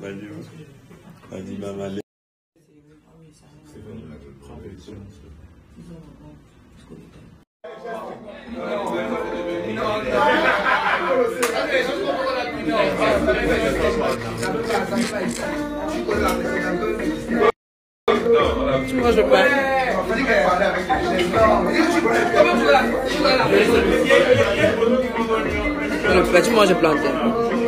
Mali. Moi je parle. Je planté.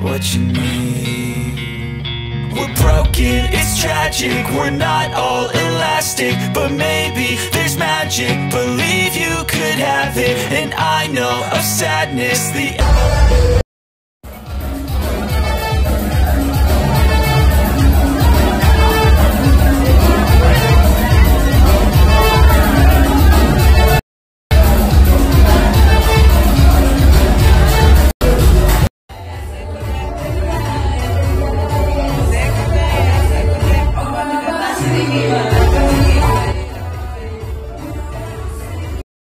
What you need We're broken, it's tragic We're not all elastic But maybe there's magic. Believe you could have it And I know of sadness The